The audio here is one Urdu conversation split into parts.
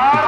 سوار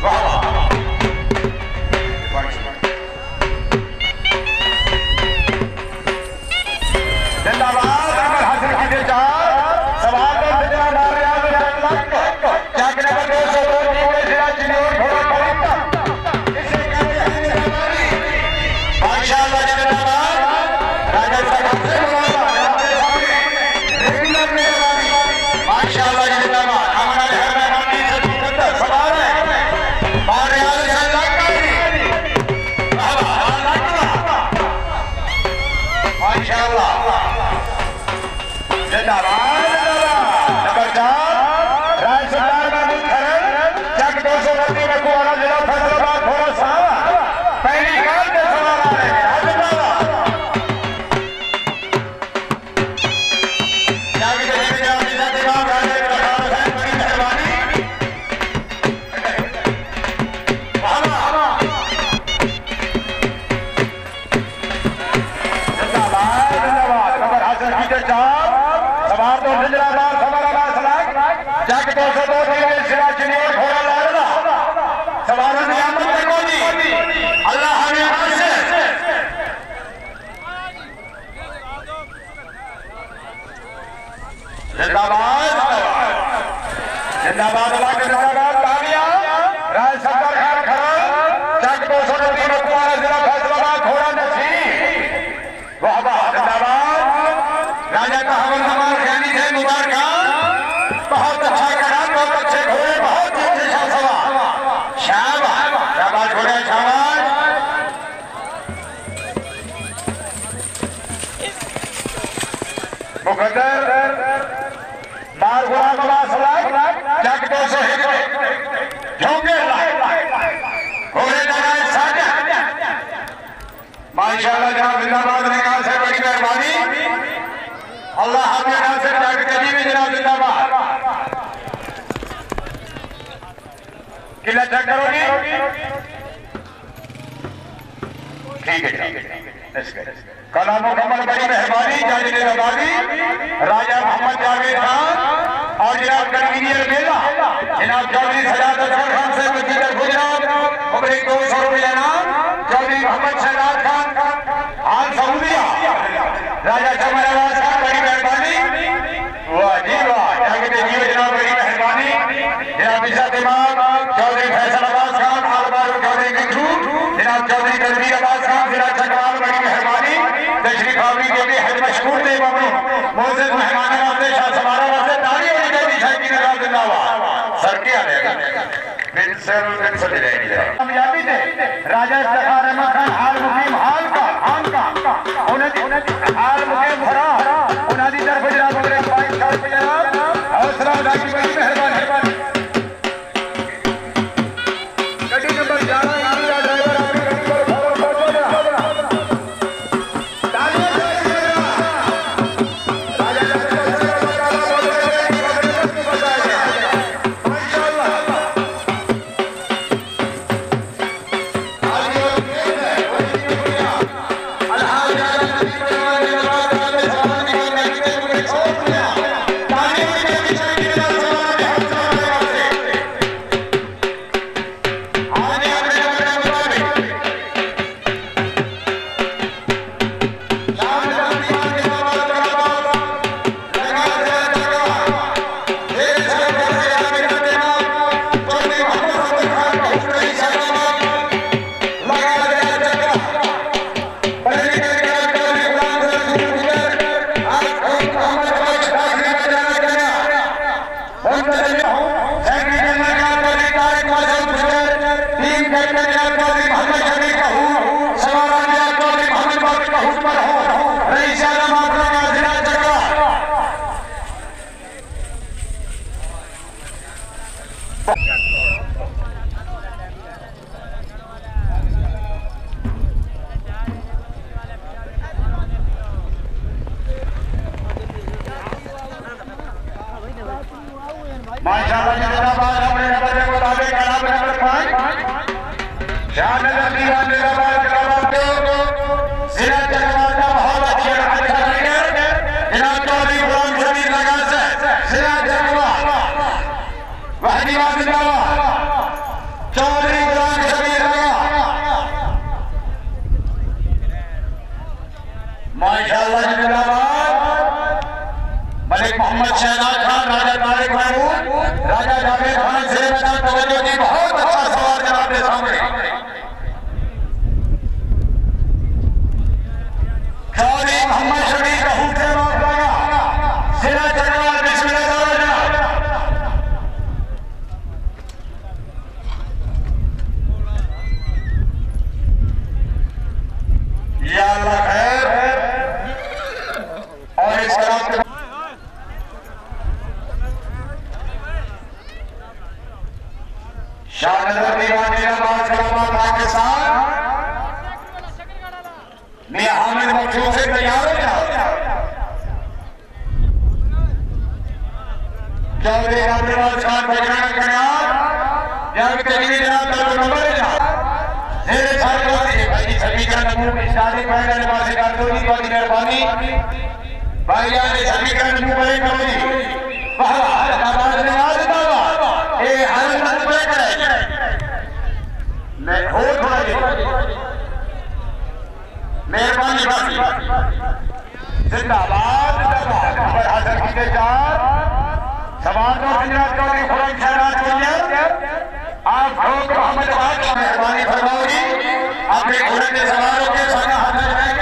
Vai lá. مگر مار غلام عباس لائے جگتوں سے ہکمے جھونگے لائے۔ گھوڑے دارائے ساجہ ماشاءاللہ جہاں زندہ باد رہے رہا سے بڑی مہربانی۔ اللہ حامی ناصر ڈاکٹر قدیمی جناب زندہ باد۔ قلعہ چیک کرو گی ٹھیک ہے ٹھیک گئے کلا مکمل بڑی مہربانی جاجر ربادی راجہ محمد جاوید خان اور جناب کنوینئر میلہ۔ جناب چودھری سجاد اظہر خان سے وزیر گجرات عمر دو سو روپیہ نام چودھری محمد شہزاد خان آن سعودیہ۔ راجہ شمر آواز خان، بڑی مہربانی۔ واہ جی واہ جاگتے جیو جناب بڑی مہربانی۔ جناب عیسیٰ دماغ چودھری فیصل عباس خان آلبار چودھری گنجو جناب چودھری تنویر عباس خان ضلع چکوال بڑی مہربانی۔ تشریف آوری کے بھی حج مشکور دے ممنون۔ موزد مہمان واسطے شاہ سمارا واسطے تاڑی ہوئی گئی دی شاہی کی جی نظام زندہ ہوا سر کیا لے گا۔ بنسل بنسل لے گی کامیابی دے۔ راجہ استخار احمد خان حال مقیم حال کا۔ حال کا۔ انہیں حال مقیم بھرا انہیں دی طرف جناب مغرے پائن شاہ پہ جناب۔ حوصلہ ادا ماشاءاللہ جناب آج اپنے نظر کے مطابق کلام نمبر پانچ شاہ نظر دیوان جی نظر آباد کلام کے ضلع جنوات کا بہت اچھے حج کرنے جناب چودھری غلام شبیر لگا سے ضلع جنوات وحدی واد جنوات چودھری غلام شبیر لگا ماشاءاللہ جناب ملک محمد شہزاد خان راجہ طارق محمود راجہ جاوید خان سے بچا توجہ دی بہت اچھا سوال جناب کے سامنے چودھری محمد شبیر کا حوٹ سے روک لگا ضلع جنوال بسم اللہ تعالی جناب یا اللہ خیر اور اس کلام کے شاہ نظر دیوانی نماز کلمہ پاکستان میاں حامد مقصود سے تیار ہو جا چودھری عبدالواز خان بجران کنیار جنگ تجوی جناب دل نمبر جا زیر سال کوئی بھائی سبھی کا نمو کی شادی پہنے نمازی کارتونی بڑی مہربانی بھائی جانے سبھی کا نمو بڑی کمری بہت نماز نماز دعویٰ اے ہر میں ہو تھوڑا جی مہربانی باقی زندہ باد پر حضر کی حاصل سوال دو حضرات چودھری خورم شہرات چونیہ آپ حکم محمد آباد مہربانی فرماؤ گی۔ اپنے خورم کے سوالوں کے سنہ حضرت رہ کے سامنے دیدار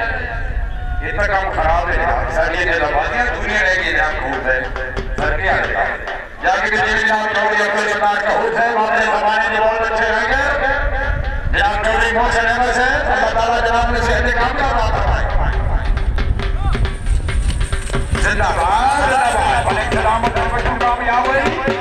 اتنا کام خراب ہے ساڑھی نے لبانی ہے دنیا رہ گئے جہاں خود ہے سر کے آنے کا ہے جہاں کہ دیوی جہاں کوڑی اپنے لبان کا خود ہے وہاں نے زمانے میں بہت اچھے رہ گئے جہاں کوڑی کو سنیمس ہے اللہ تعالیٰ جناب نے سہتے کام کا بات آئے زندہ بار زندہ بار بلے سلامت اپنے کام یا ہوئی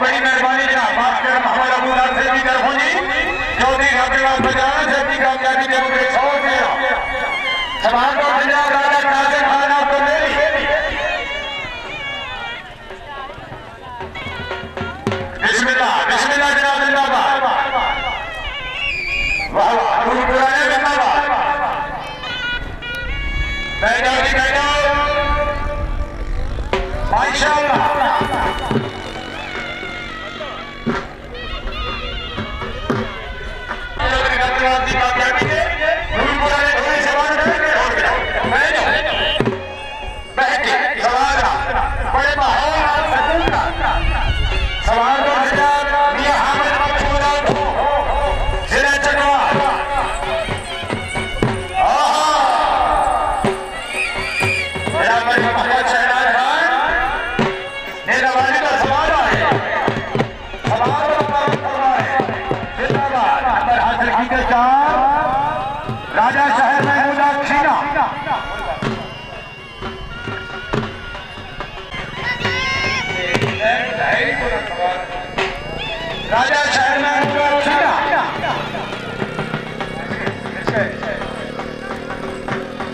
بڑی مہربانی کا بات کر محمد ابو ناصر جی کی طرفوں جی۔ چودھری ڈاکٹر واسطے جانا سے اپنی کامیابی کے لیے چھوڑ دیا۔ سبحان کو سجا راجا قاسم خان آپ کو میری۔ بسم اللہ بسم اللہ جناب زندہ باد۔ واہ واہ۔ রাজা চেয়ারম্যান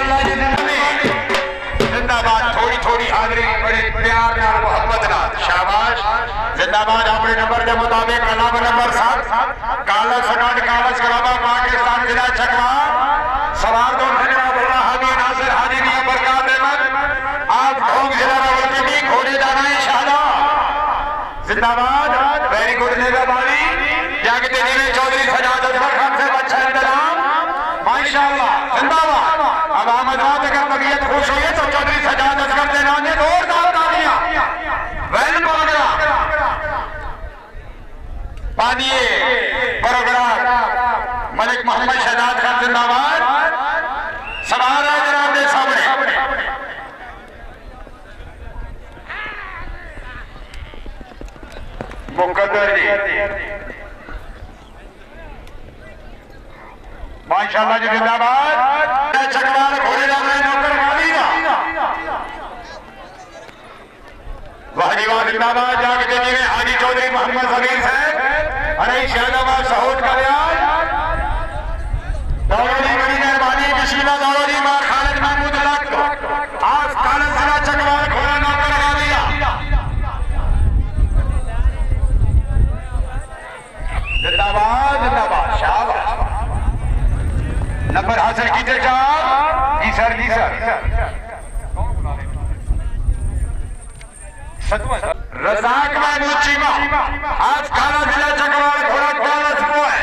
اللہ جی زندگی زندہ باد، تھوڑی تھوڑی حاضری، بڑے پیار نال محبت نال شاباش، زندہ باد، اپنے نمبر دے مطابق علامہ نمبر 7 کالا سکاٹ کالا سرابا پاکستان ضلع چکوا سوار دو سجنا اللہ حاجی ناصر حاجی دی برکات دے من آج بھوگ ضلع بھی کھوڑے جانا ہے انشاءاللہ۔ زندہ باد ویری گڈ نیگا بھائی جاگتے نیوے چودھری سجاد اکبر سے اچھا انتظام۔ ماشاءاللہ، زندہ باد اگر طبیعت خوش ہوئی تو چودھری سجاد اکبر کے نے دور دار تالیاں ویل پروگرام پانیے پروگرام ملک محمد شہزاد خان زندہ باد۔ سوال ہے جناب کے سامنے۔ مقدر جی۔ ماشاءاللہ جی زندہ باد۔ چکوال گھوڑے جا وحدی واہ زندہ باد جاگتے جی میں حاجی چودھری محمد صغیر صاحب ارے شہد آباد سہوٹ کا ریاض دورو جی بڑی مہربانی بسم اللہ دورو جی مار خالد محمود لک آج کالت ضلع چکوال گھوڑا نوکر مالی دا زندہ باد زندہ باد۔ شاباش نمبر حاصل کیجیے چار جی سر جی سر۔ رزاق محمود چیمہ، آج کالا ضلع چکوال گھوڑا کالا سپو ہے۔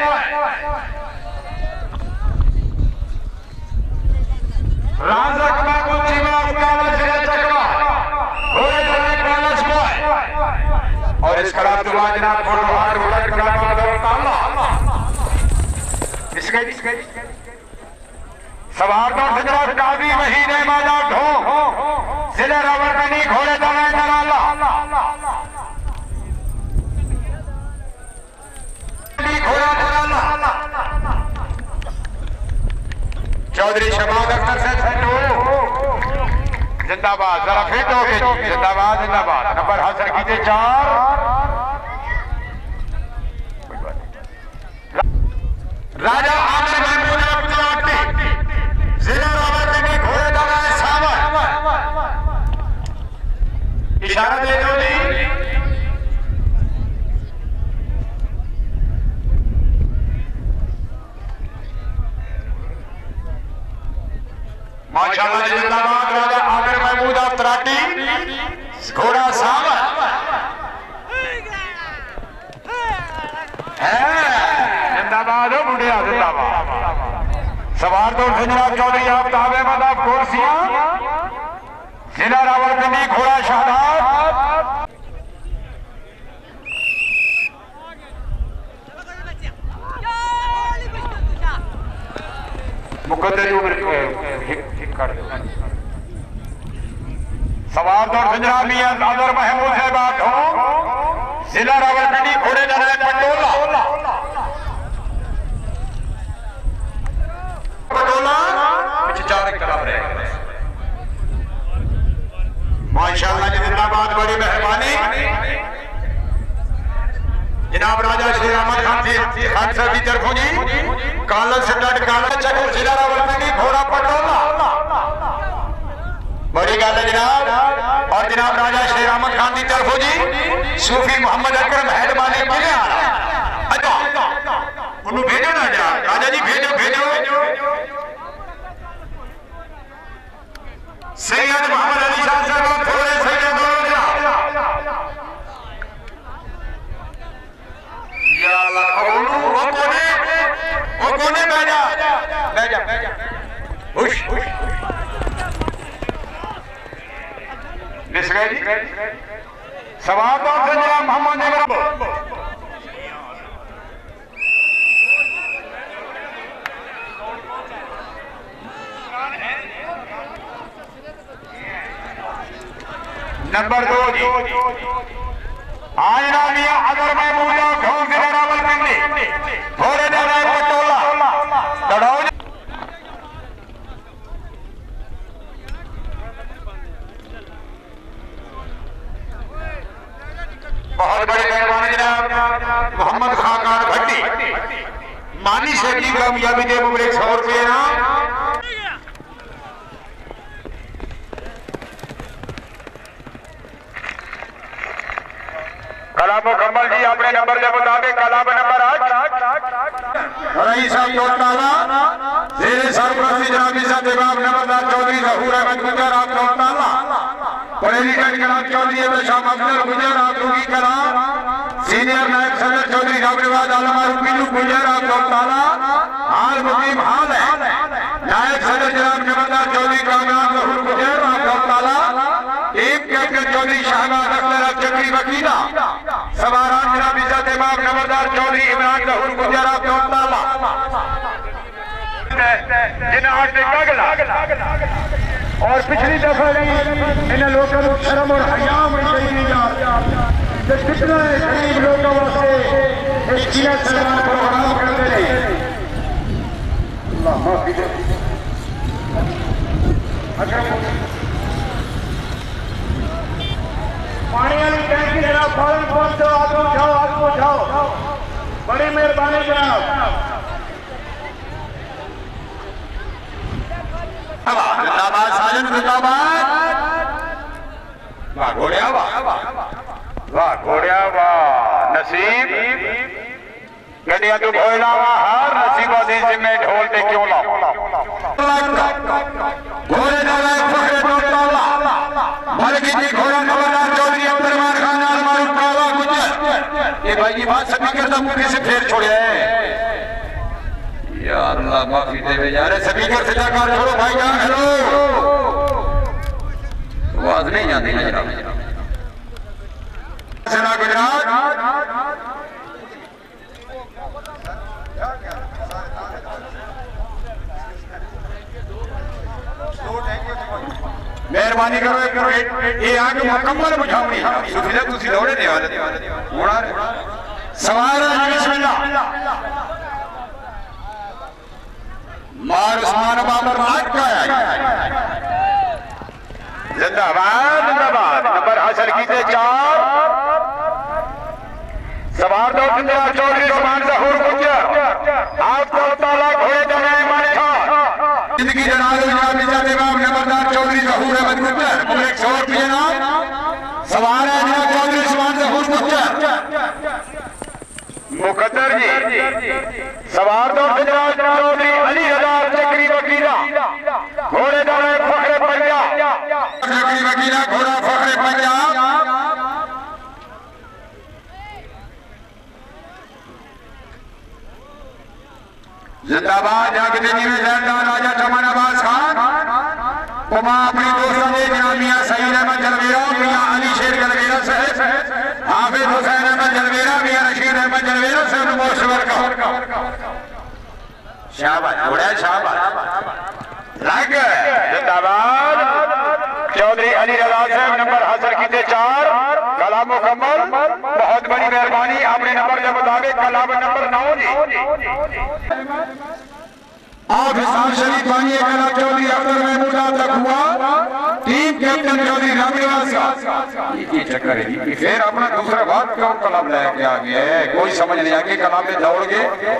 رازق محمود چیمہ، آج کالا ضلع چکوال گھوڑا ضلع کالا سپو ہے۔ اور اس خراب دعا جناب فوٹو ہار وقت کلام آدھر تعالیٰ اس گئی اس گئی سوار دو سجرات قاضی مہینے مالا ڈھو ضلع راورکنی گھوڑے دانا نرالا گھوڑا نرالا چودھری شباد اختر سے سنو زندہ باد، ذرا فٹ ہو گئے زندہ باد زندہ باد۔ نمبر حاصل کیجیے، چار۔ راجہ عامر محمود عبد العاطی ضلع راولپنڈی گھوڑے دانا ساور اشارہ دے دو جی ماشاءاللہ زندہ باد راجہ عامر محمود عبد العاطی گھوڑا ساور زندہ باد ہو بڑھیا زندہ باد۔ سوار تو جناب چودھری احمد آپ کورسیاں ضلع راولپنڈی گھوڑا شہداد مقدر عمر کر دو سوار تو جناب میاں ناظر محمود صاحب آپ ہوں۔ ضلع راولپنڈی، گھوڑے جنرل پٹولا۔ پٹولا پچھ چار کلام رہے۔ ماشاءاللہ جی زندہ باد، بڑی مہربانی۔ جناب راجہ شری احمد خان جی, جی، خان صاحب کی طرفوں جی کالر سٹاٹ کالر چکر ضلع راولپنڈی گھوڑا پٹولا۔ بڑی گل ہے جناب۔ اور جناب راجہ شری احمد خان کی طرفوں جی صوفی محمد اکرم ہیڈ مانے کنے آ رہا اچھا انہوں بھیجو نا جا راجہ جی بھیجو بھیجو۔ سید محمد علی شاہ صاحب یا اللہ قبولو وہ کونے وہ کونے بہ جا بہ جا بہ جا خوش نس گئے جی سواب دور سے جناب محمد نگرہ نمبر دو جی۔ آئینہ میاں اگر میں مولا ڈھونگ ضلع راولپنڈی گھوڑے دانا پٹولا لڑاؤ جی بہت بڑے مہربانی جناب محمد خاکان بھٹی مانی سے کی کامیابی دے مبر ایک سو روپے نا کلام مکمل جی اپنے نمبر کے مطابق کلام نمبر آٹھ رئیس صاحب تعالیٰ زیر سرپرستی جناب عزت امام نمبردار چودھری ظہور احمد گجر آپ کو تعالیٰ پڑھے کلام چودھری شام افضل گجر آپ کو کلام سینئر نائب صدر چودھری نوریواد علمہ رکیلو گجر آپ کو حال مقیم حال ہے نائب صدر جناب نمبردار چودھری کامیاب ظہور گجر آپ کو ٹیم کیپٹن چودھری شہباز اختر چکری وکیلہ سواران جناب عزت امام نمبردار چودھری عمران ظہور گجر آپ کو تعالیٰ سے کاغلا اور پچھلی دفعہ نہیں انہیں لوگوں کو شرم اور حیام میں چاہیے جا کہ کتنا غریب لوگوں واسطے ایک چیلہ سلمان پروگرام کرتے رہے اللہ معافی دے۔ اچھا۔ پانی والی ٹینکی جناب، فوراً پہنچو آگو جاؤ آگو جاؤ بڑی مہربانی جناب۔ زنداباد ساجن زنداباد واہ گھوڑیا واہ واہ گھوڑیا واہ نصیب. گڈیا تو گھوڑا واہ ہر نصیب آدھی سے میں ڈھول تے کیوں لاؤ؟ گھوڑے نہ لائے فخر دوتا بلکہ جی گھوڑا نبردار چودھری عبدالرحمان خان آلمان کالا گجر یہ بھائی، یہ بات سبھی کرتا مجھے سے پھیر چھوڑے ہیں اللہ معافی دے بے یارے سپیکر سے جا کر چھوڑو بھائی جان ہلو آواز نہیں جاتی نا جناب سنا گجرات۔ مہربانی کرو، ایک کرو یہ آگے مکمل بجھاؤنی سفیدہ تسی دوڑے دے والے موڑا رہے۔ بسم اللہ۔ مار عثمان بابر راج کا ہے زندہ آباد زندہ آباد نمبر حاصل کیتے چار۔ سوار دو زندہ چودری عثمان ظہور گجر آپ کو تعالیٰ گھوڑے جنائے مانے تھا زندگی جناب جناب نجات امام نمبردار چودری ظہور احمد گجر مجھے ایک سو روپیے نام سوار ہے جناب چودری عثمان ظہور گجر مقدر جی۔ سوار دو حجرات چودری علی رضا چکری وکیلہ گھوڑے دارے فخر پنجا چکری وکیلہ گھوڑا فخر پنجا زندہ باد جاگ دینی میں زیادہ راجہ چمن عباس خان۔ کما اپنی دوستوں نے جناب میاں سعید احمد جلویرہ، میاں علی شیر جلویرہ سے حافظ حسین میں احمد سے سے شور کا۔ شاباش بڑا شاباش۔ لگ زندہ باد۔ چودھری علی رضا صاحب نمبر حاصل کیتے چار۔ کلام مکمل۔ بہت بڑی مہربانی۔ آپ نے نمبر کے مطابق کلام نمبر نو جی۔ آپ حسان شریف بانی اکلا چودھری عبدال محمودہ تک ہوا۔ ٹیم کیپٹن چودھری رامیواز کا یہ چکر ہے پھر اپنا دوسرا بات کون کلام لے کے آگئے ہے؟ کوئی سمجھ نہیں آگئے کلام میں دوڑ گئے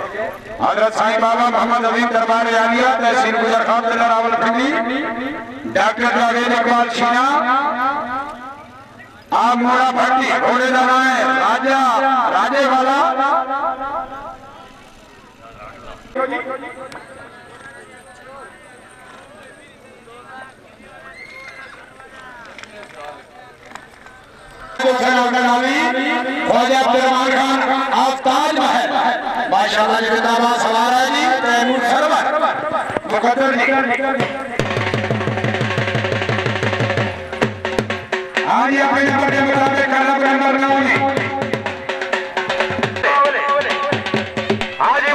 حضرت سائیں بابا محمد عظیم دربار عالیہ، تحصیل گزر خان دلہ راول پنڈی ڈاکٹر جاوید اقبال شینا۔ آپ موڑا بھٹی، گھوڑے دلائیں راجہ، راجے والا۔ خواجہ عبدالرحمان خان آفتاج محل۔ ماشاءاللہ جی کتابہ سوارا جی؟ تیمور سرور مقدر جی ہاں جی اپنے نمبر کے مطابق کلب نمبر نو جی۔ حاجی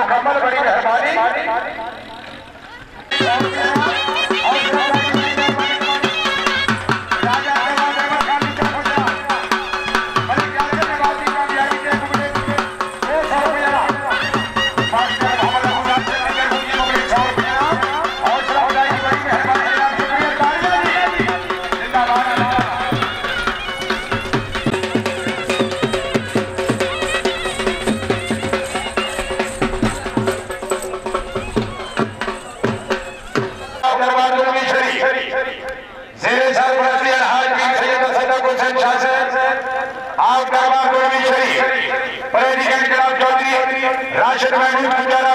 مکمل بڑی مہربانی چودھری محمود پجارا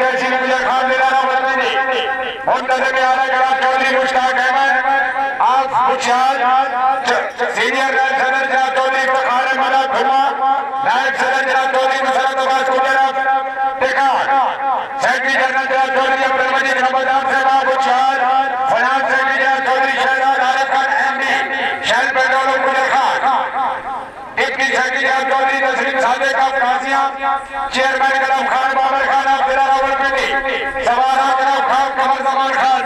کیسی نبیہ خان دلانا مدنی منتظر اعلیٰ کلاب چودھری مشتاق احمد۔ آپ خوشیال سینئر نائب صدر جناب چودھری بخار ملا گھما نائب صدر جناب چودھری مسرت عباس گجرا ٹکار سیکٹری جنرل جناب چودھری عبد المجید رمضان صاحب آپ خوشیال فنان سیکٹری جناب چودھری شہزاد عارف خان ایم ڈی شہر پیٹرول و گجر خان ڈپٹی سیکرٹری جناب چودھری نسرین صادق آپ قاسیاں چیئرمین کلام خان بابر خان، آپ دلال اول پنڈی سوارا جناب Khan Qamar Zaman Khan,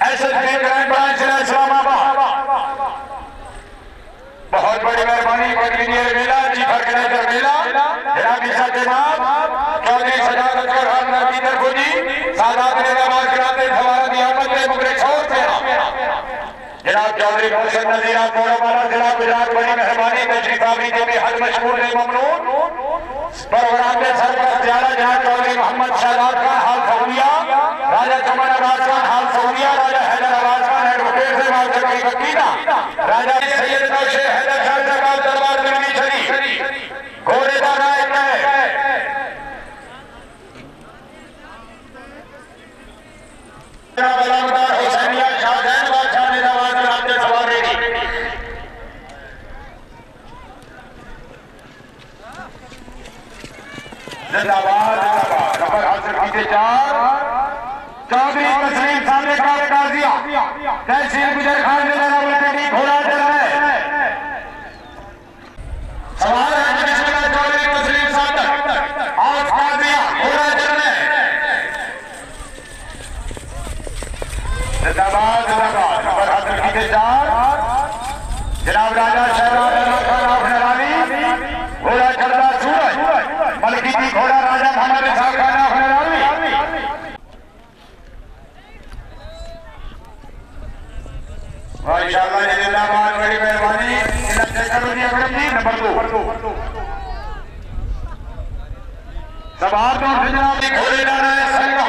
S S P grand branch ضلع اسلام آباد۔ بہت بڑی مہربانی انجینئر میلا چیف آرگنائزر میلا جناب عیسیٰ جناب چودھری سجاد اکبر خان نبی درخوجی سادات نے نماز کراتے سوارا دیامت میں مگرے چھوڑ سے جناب چودھری محسن نظیر آپ مولا مالا جناب گجرات بڑی مہربانی تشریف آوری کے بھی حج مشکور نے ممنون۔ پروگرام میں سرپرست زیادہ جناب چودھری محمد شہزاد خان حال سعودیہ، راجہ چمن عباس خان حال سعودیہ، راجہ حیدر عباس خان ایڈوکیٹ سے مال چکی وکیلہ راجہ سید نوشے حیدر خان صاحب دربار کرنی شریف گھوڑے کا نائب ہے؟ جناب علامدار حسینیہ شاہجہان بادشاہ نے نواز میں آپ کے سوال ریڈی زندہ باد نمبر حاصل چار چودھری تسلیم سامنے کار قاضیہ تحصیل گجر خان نے ذرا بولتے نہیں گھوڑا چل رہا ہے سوال ہے جس تسلیم آج قاضیہ گھوڑا چل رہا ہے زندہ باد زندہ باد نمبر حاصل کیتے چار جناب راجہ شہرام احمد خان آف نرالی گھوڑا چلتا سورج ملکی تھی گھوڑا راجہ محمد اسحاق خان آف نرالی ماشاءاللہ یہ زندہ باد بڑی مہربانی انہیں چیک کرو جی اکرم جی نمبر دو سوار دو سے جناب جی گھوڑے لانا ہے سنگا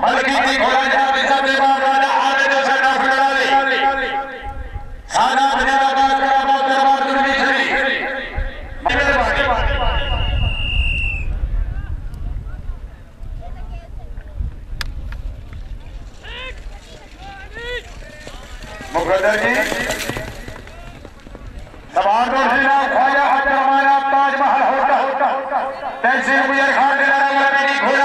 ملکی تھی گھوڑا جناب عزت امام راجہ حامد حسین آف نرالی سادہ جناب آباد کرامات دربار دنوی شریف مہربانی مقدر جی اور دوسرا خواجہ عبد الرحمن تاج محل ہوتا تحصیل گزر خان کے نارا لگنے کی